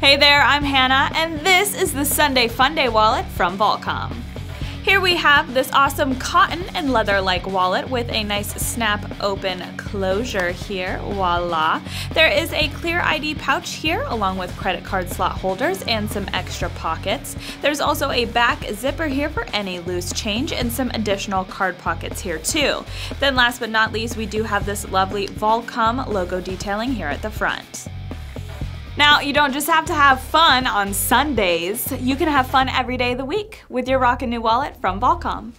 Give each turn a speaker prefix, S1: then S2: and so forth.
S1: Hey there, I'm Hannah, and this is the Sunday Funday wallet from Volcom. Here we have this awesome cotton and leather-like wallet with a nice snap open closure here, voila. There is a clear ID pouch here along with credit card slot holders and some extra pockets. There's also a back zipper here for any loose change and some additional card pockets here too. Then last but not least, we do have this lovely Volcom logo detailing here at the front. Now, you don't just have to have fun on Sundays, you can have fun every day of the week with your Rockin' New Wallet from Volcom.